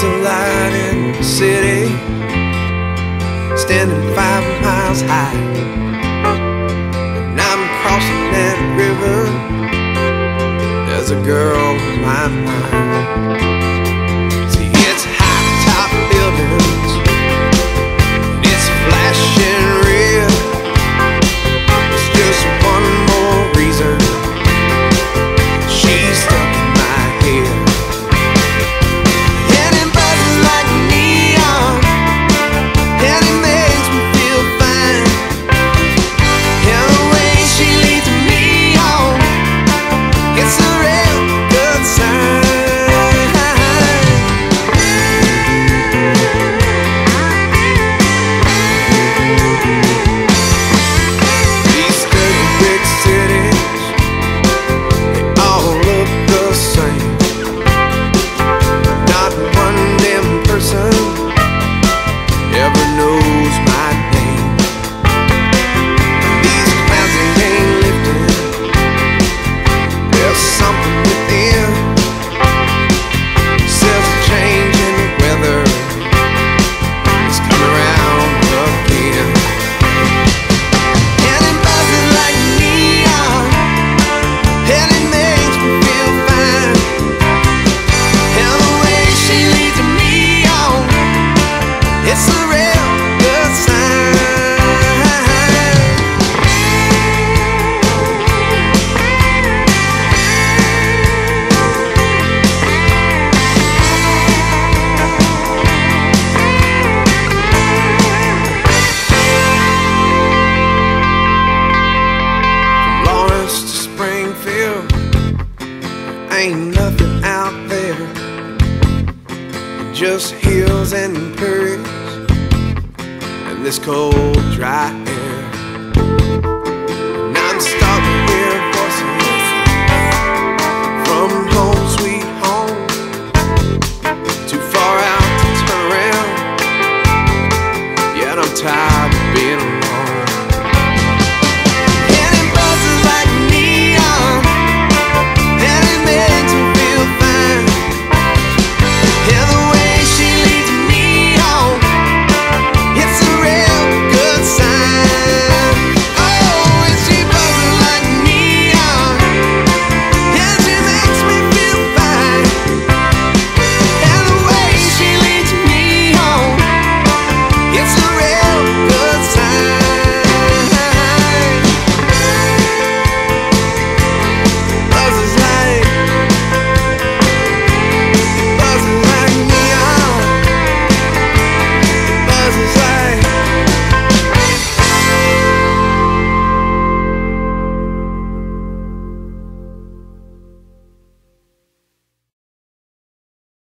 There's a light in the city, standing five miles high. And I'm crossing that river. There's a girl in my mind. ain't nothing out there. Just hills and prairies. And this cold, dry